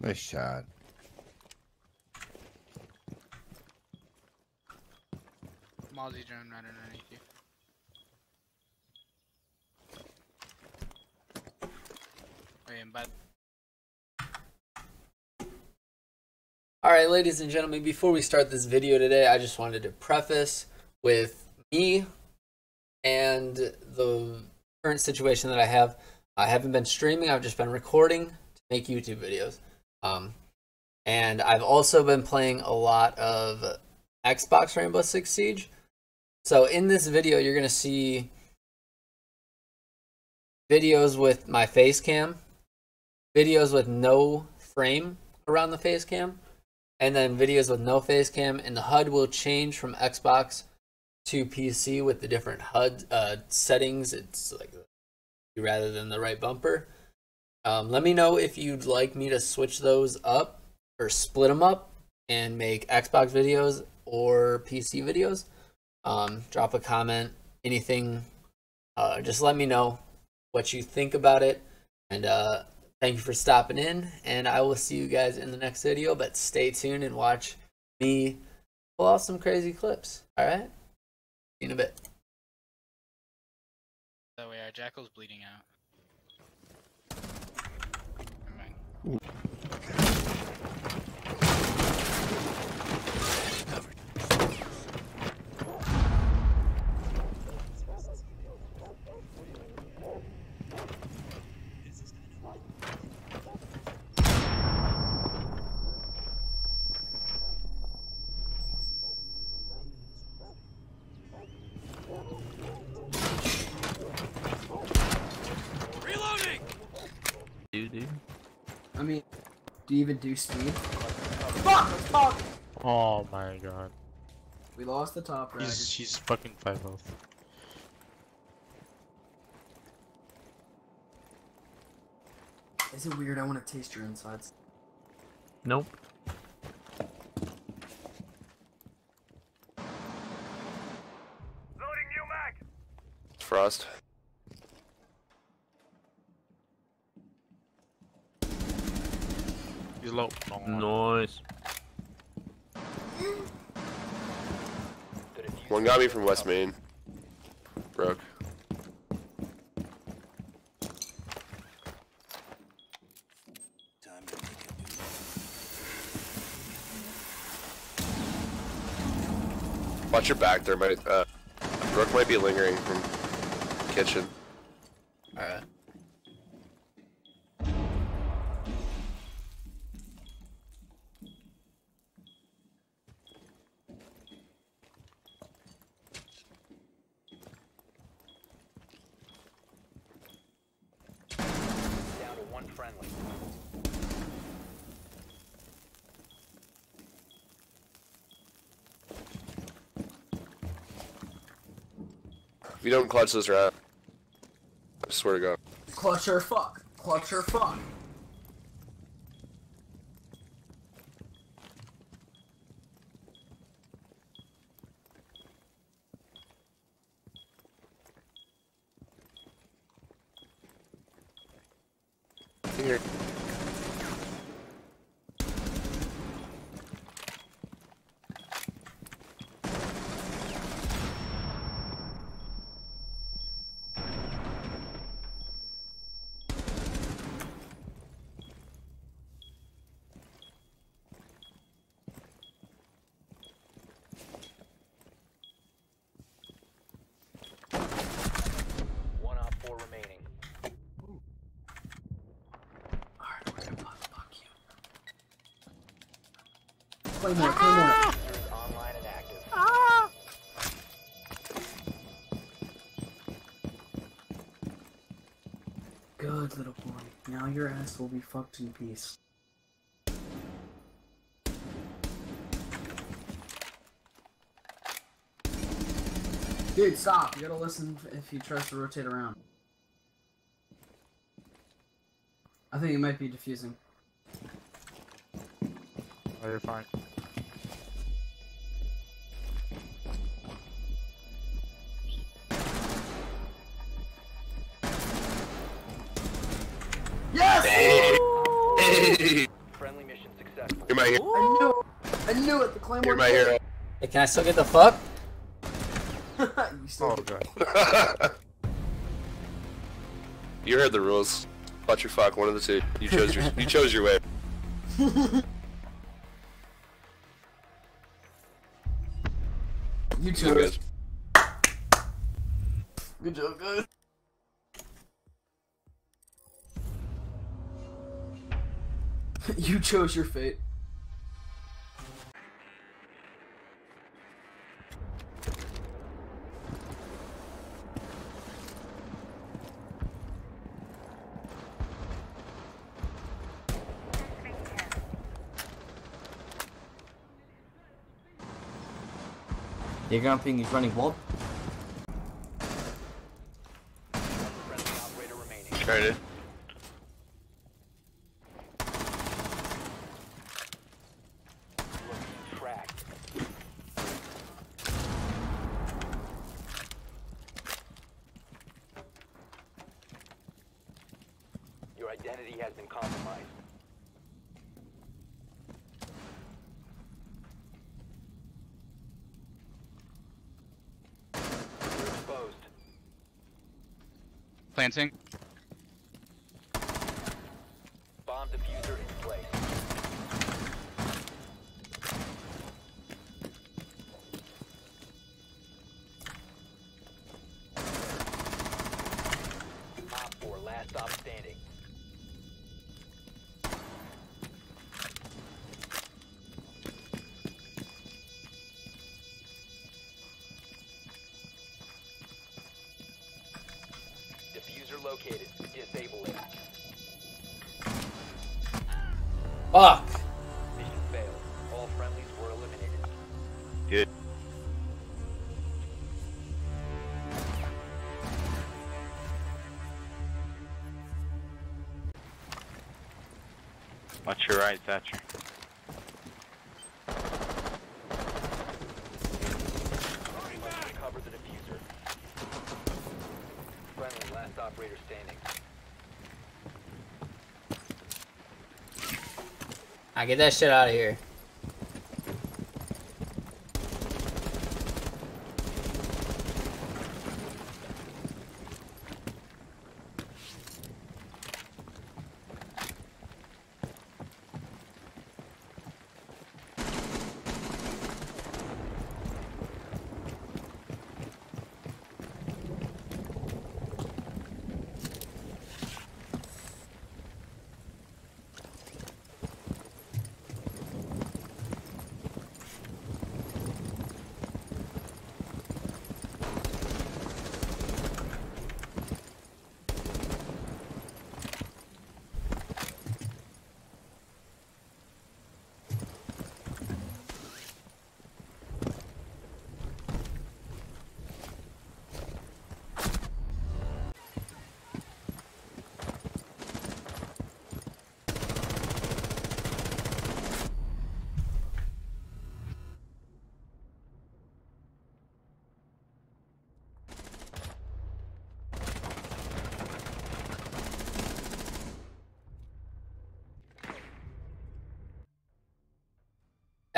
Nice shot. Mozzie drone right underneath you. Wait, and by Alright, ladies and gentlemen, before we start this video today, I just wanted to preface with me and the current situation that I have. I haven't been streaming, I've just been recording to make YouTube videos. Um, and I've also been playing a lot of Xbox Rainbow Six Siege. So in this video, you're going to see videos with my face cam, videos with no frame around the face cam, and then videos with no face cam and the HUD will change from Xbox to PC with the different HUD uh, settings. It's like rather than the right bumper. Um, let me know if you'd like me to switch those up or split them up and make Xbox videos or PC videos. Um, drop a comment, anything. Uh, just let me know what you think about it. And uh, thank you for stopping in. And I will see you guys in the next video. But stay tuned and watch me pull off some crazy clips. All right? See you in a bit. that way our jackal's bleeding out. Oh. Do you even do speed? Oh my god. We lost the top right. He's she's fucking five health. Is it weird? I want to taste your insides. Nope. He's low. Nice. One got me from West Main. Broke. Watch your back there, might uh Brooke might be lingering from kitchen. All you don't clutch this round, I swear to God. Clutch or fuck. Clutch or fuck. Here. One op four remaining. Alright, we're gonna fuck, fuck you. Claymore, Claymore. Defuser is ah! online and ah! active. Good little boy. Now your ass will be fucked in peace. Dude, stop. You gotta listen if he tries to rotate around. I think it might be defusing. Oh, you're fine. The claymore. You're my hero. Hey, can I still get the fuck? you still Oh god. you heard the rules. Watch your fuck, one of the two. You chose your you chose your way. You Good chose. guys. Good job, guys. you chose your fate. You're gonna think he's running what? Friendly operator remaining. Tried it. You are being tracked. Your identity has been compromised. Planting. Bomb defuser in place. Op 4, last stop standing. Located. Disable it. Fuck. Mission failed. All friendlies were eliminated. Good. Watch your right, Thatcher. We must recover the defuser. Friendly, last operator standing. I get that shit out of here.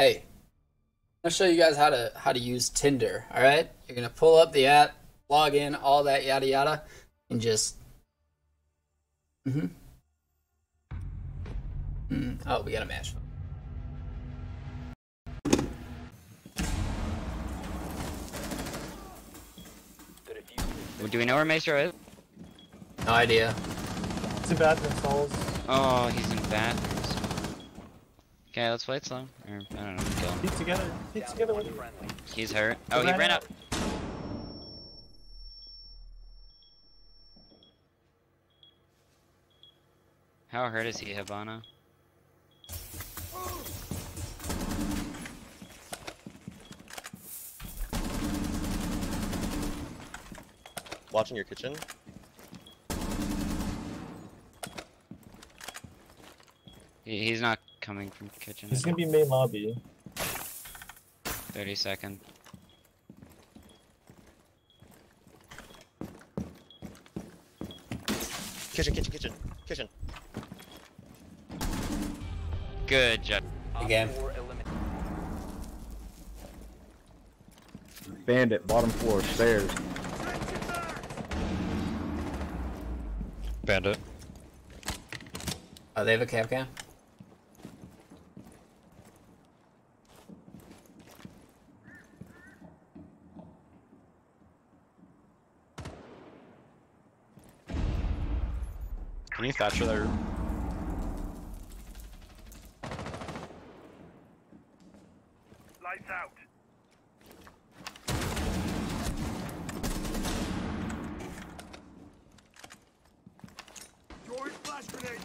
Hey, I'm gonna show you guys how to how to use Tinder. All right, you're gonna pull up the app, log in, all that yada yada, and just. Mm-hmm. Mm. Oh, we got a match. Do we know where Maestro is? No idea. It's in bathroom stalls. Oh, he's in bathrooms. Okay, let's play it slow. Or, I don't know, kill him. He's together. He's down to together one with friendly. He's hurt. Oh, he ran ran out. up. How hurt is he, Havana? Watching your kitchen. He, he's not coming from kitchen. He's gonna be main lobby. 30 second. Kitchen, kitchen, kitchen, kitchen. Good job. Op Good game. Four eliminated. Bandit, bottom floor, stairs. Bandit. Oh, they have a cap cam? Thatcher there? Lights out. Throwing flash grenade.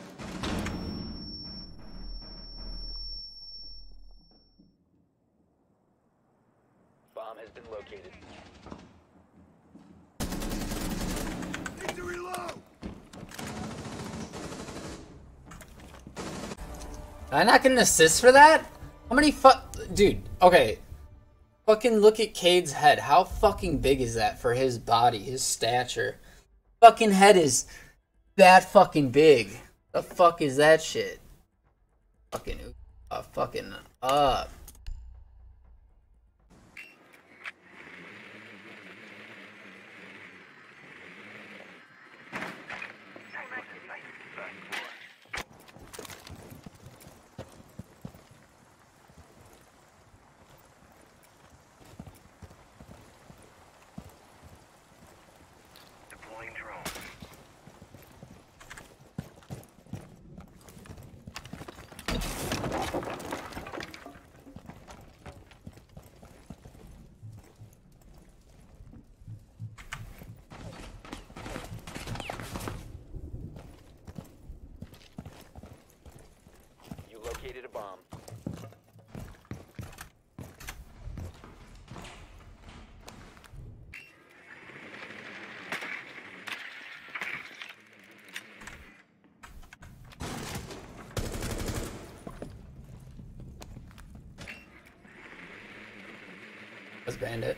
Bomb has been located. Need to reload. Am I not getting an assist for that? How many fuck, Dude, okay. Fucking look at Kaid's head. How fucking big is that for his body, his stature? Fucking head is that fucking big. The fuck is that shit? Fucking, uh, fucking up. Deploying drone. You located a bomb. Let's bandit.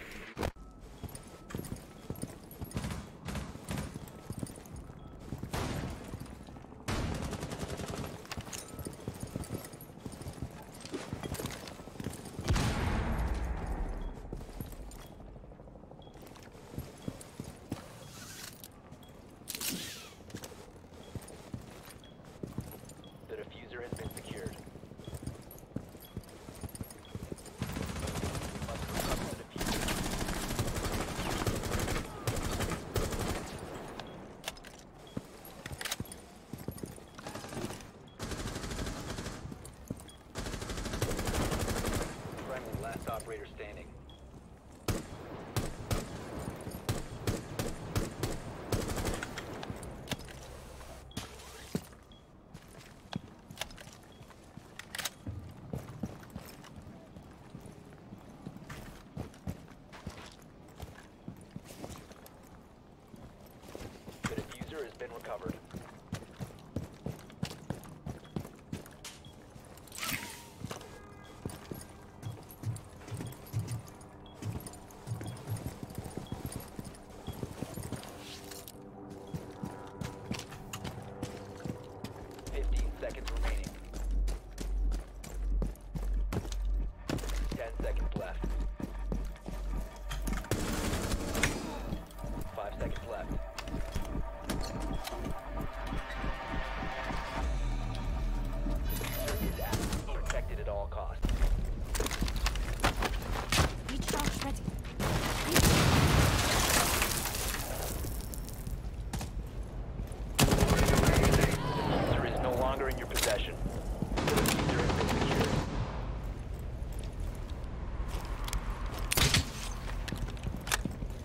Your possession.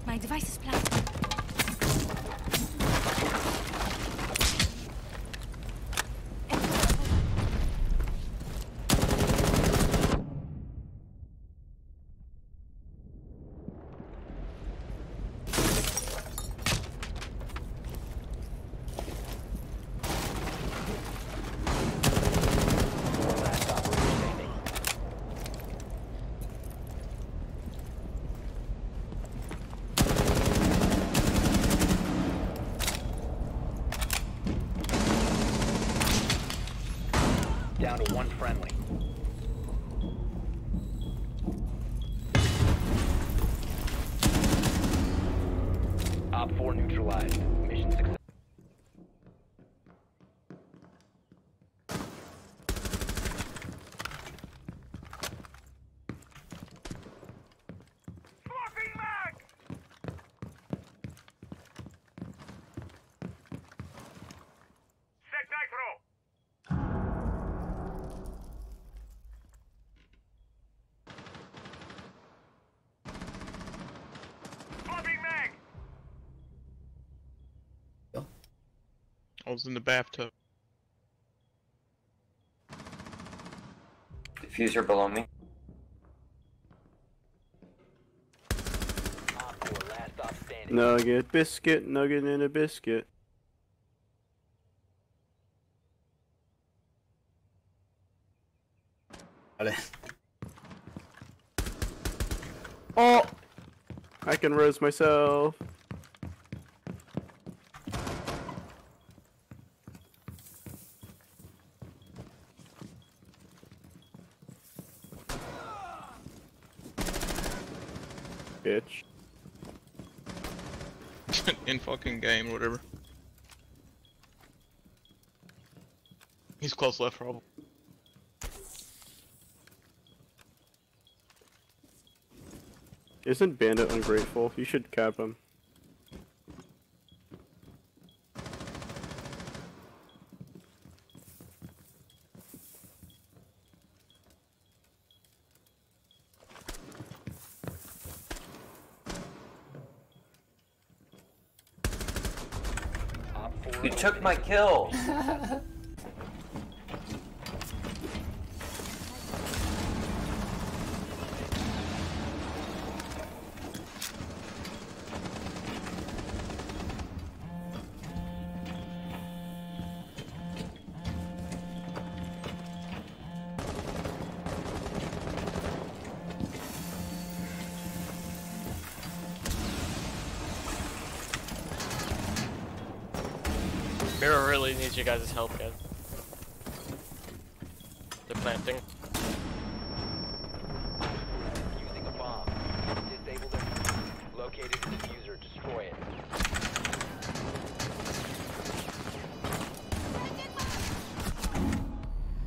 My device is planted. down to one friendly. Op 4 neutralized. Was in the bathtub. Defuser below me. Op 4 last stop standing. Nugget, biscuit, nugget, and a biscuit. Oh! I can rose myself. Bitch. in fucking game or whatever. He's close left, probably. Isn't Bandit ungrateful? You should cap him. You took my kill. Mira really needs you guys' help, guys. They're planting. using a bomb. Disable their defuser. Located the defuser. Destroy it.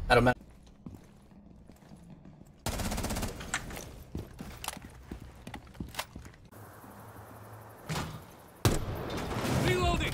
I don't matter. Reloading!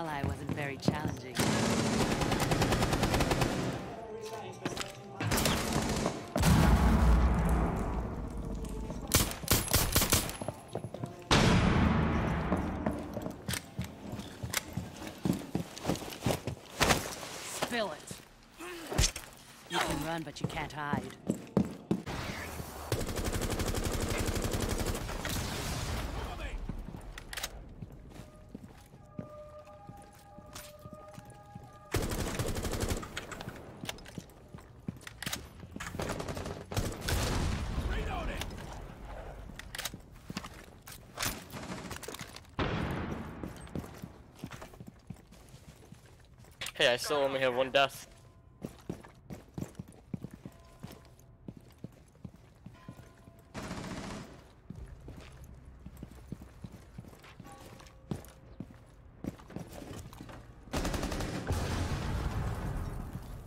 ally wasn't very challenging. Spill it. You can run, but you can't hide. Hey, I still only have one death.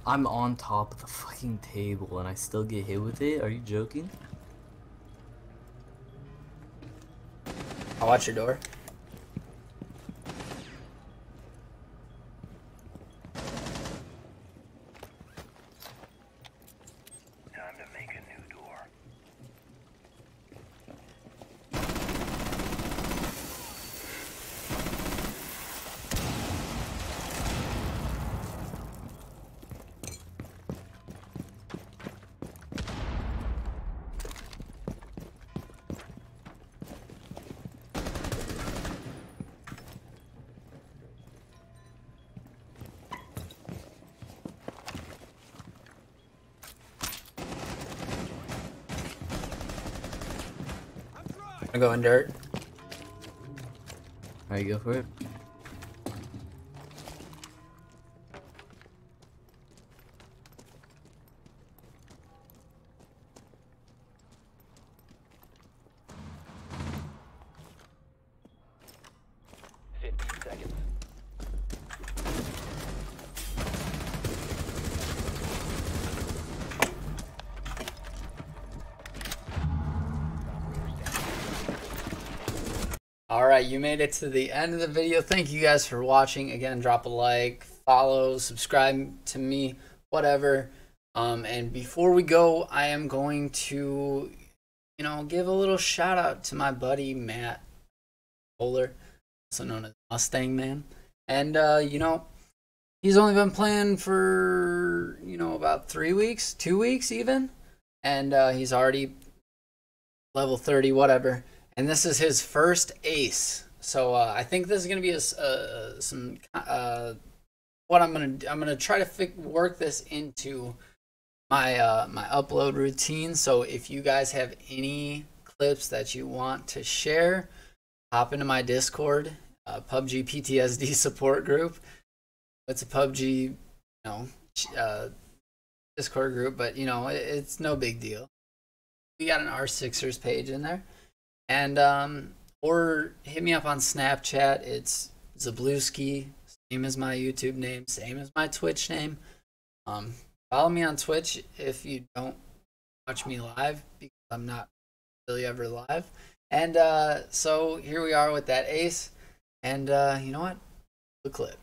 I'm on top of the fucking table and I still get hit with it? Are you joking? I'll watch your door. I'm going dirt. Alright, go for it. Right, you made it to the end of the video. Thank you guys for watching. Again, drop a like, follow, subscribe to me, whatever. Um, and before we go, I am going to, you know, give a little shout out to my buddy Matt Bowler, also known as Mustang Man. And uh, you know, he's only been playing for you know about three weeks, two weeks even, and uh, he's already level 30, whatever. And this is his first ace. So uh, I think this is gonna be a, some uh, what I'm gonna I'm gonna try to work this into my uh, my upload routine. So if you guys have any clips that you want to share, hop into my Discord, uh, PUBG PTSD support group. It's a PUBG, you know, uh, Discord group, but you know it, it's no big deal. We got an R6ers page in there, and um, or hit me up on Snapchat. It's Zblewski, same as my YouTube name, same as my Twitch name. Um, follow me on Twitch if you don't watch me live because I'm not really ever live. And uh, so here we are with that ace, and uh, you know what? The clip.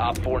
Op 4